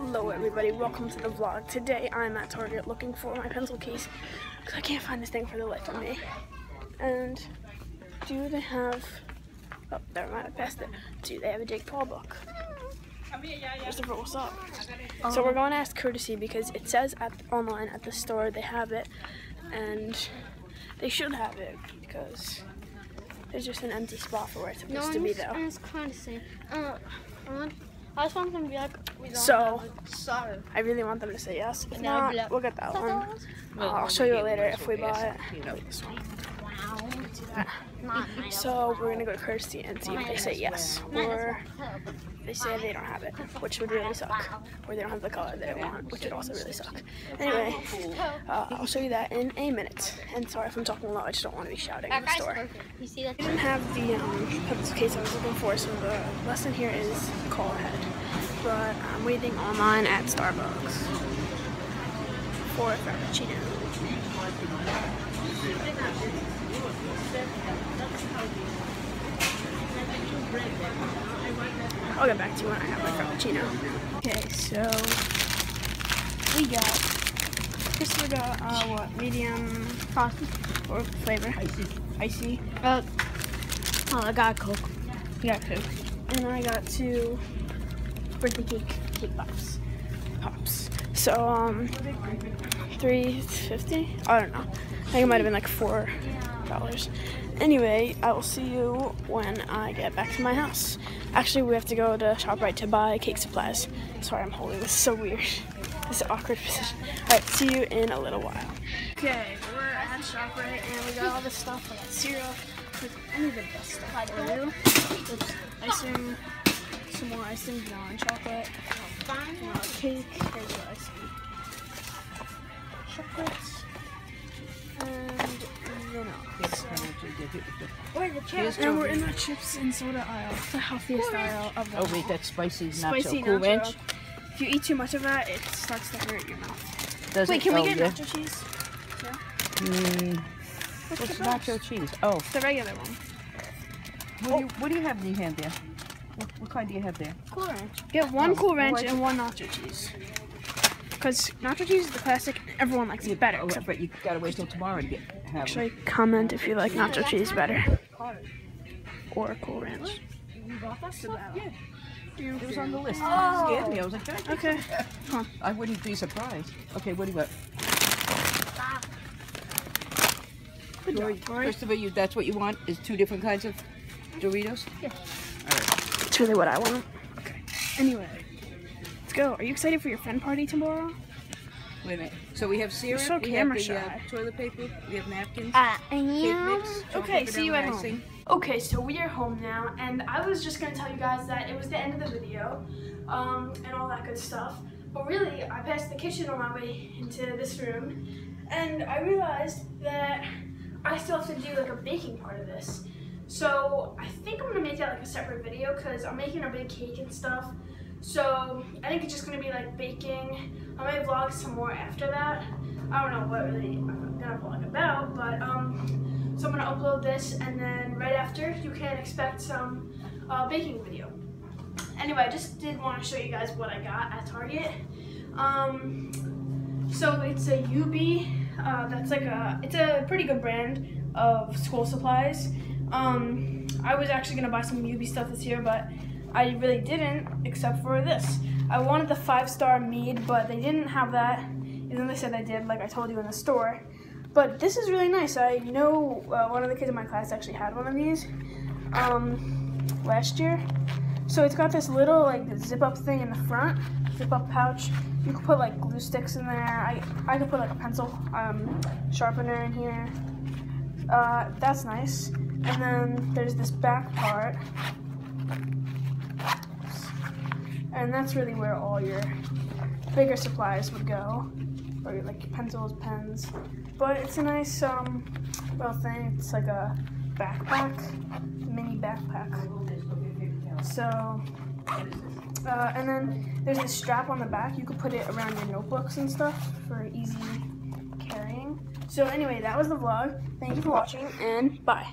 Hello everybody, welcome to the vlog. Today I'm at Target looking for my pencil case because I can't find this thing for the life of me. And do they have, oh never mind, I passed it. Do they have a Jake Paul book? Christopher, what's up? So we're going to ask courtesy because it says at online at the store they have it and they should have it because there's just an empty spot for where it's supposed No, to be I'm though. just kind of saying. Uh, I want- just want them to be like, we don't So- sorry. I really want them to say yes. If And not, we'll get that one. yours?" I'll show you it later if we buy it. So we're gonna go to courtesy and see if they say yes or they say they don't have it, which would really suck. Or they don't have the color they want, which would also really suck. Anyway, uh, I'll show you that in a minute. And sorry if I'm talking loud, I just don't want to be shouting in the store. I didn't have the um, pencil case I was looking for, so the lesson here is call ahead. But I'm waiting online at Starbucks for a Frappuccino. I'll get back to you when I have my Frappuccino. Okay, so we got This we got uh, what medium frosty or flavor icy. Icy. Uh, oh, I got Coke. You got Coke. And I got two birthday cake cake pops. Pops. So um three fifty? I don't know. I think it might have been like four dollars. Anyway, I will see you when I get back to my house. Actually we have to go to ShopRite to buy cake supplies. Sorry I'm holding this is so weird. This awkward position. Alright, see you in a little while. Okay, we're at ShopRite and we got all this stuff. I got. Like, I need the best stuff for you. There's icing, some more icing, vanilla and chocolate, vanilla cake, there's the icing, Where's the Here's And we're in the chips and soda aisle, the healthiest aisle of them Oh wait, all. that's spicy nacho. Spicy cool nacho. ranch. If you eat too much of that, it starts to hurt your mouth. Does Wait, it? can we oh, get yeah. nacho cheese? Mm, What's what's nacho cheese? Oh, The regular one. what, do you, what do you have in your hand there? What, what kind do you have there? Cool ranch. Get one Oh, cool ranch and one nacho cheese. Because nacho cheese is the classic, and everyone likes it better. Oh, but you gotta wait till tomorrow to get have it. Actually, comment if you like nacho cheese better. Or Cool Ranch. Yeah. It was on the list. Oh. It scared me. I was like, "Can I Okay. that?" I wouldn't be surprised. Okay, what do you got? Good job, Tori. Christopher, you, that's what you want? Is two different kinds of Doritos? Yeah. All right. It's really what I want. Okay. Anyway, let's go. Are you excited for your friend party tomorrow? Wait a minute. So we have syrup. so we camera have the, shy. Uh, toilet paper. We have napkins. Uh, cake yeah. mix. Okay, see you vanilla at home. icing. Okay, so we are home now, and I was just gonna tell you guys that it was the end of the video, um, and all that good stuff. But really, I passed the kitchen on my way into this room, and I realized that I still have to do like a baking part of this. So I think I'm gonna make that like a separate video because I'm making a big cake and stuff. So I think it's just gonna be like baking. I might vlog some more after that. I don't know what really I'm gonna vlog about, but um. So I'm gonna upload this and then right after you can expect some uh, baking video. Anyway, I just did want to show you guys what I got at Target. Um, so it's a Yoobi, uh, that's like a, it's a pretty good brand of school supplies. Um, I was actually gonna buy some Yoobi stuff this year, but I really didn't, except for this. I wanted the five star mead, but they didn't have that, even though they said they did, like I told you in the store. But this is really nice. I know uh, one of the kids in my class actually had one of these um, last year. So it's got this little like zip up thing in the front, zip up pouch. You could put like glue sticks in there. I I could put like a pencil um, sharpener in here. Uh, that's nice. And then there's this back part, and that's really where all your bigger supplies would go, or your, like pencils, pens. But it's a nice um, thing. It's like a backpack, mini backpack. So, uh, and then there's this strap on the back. You could put it around your notebooks and stuff for easy carrying. So anyway, that was the vlog. Thank you for watching, and bye.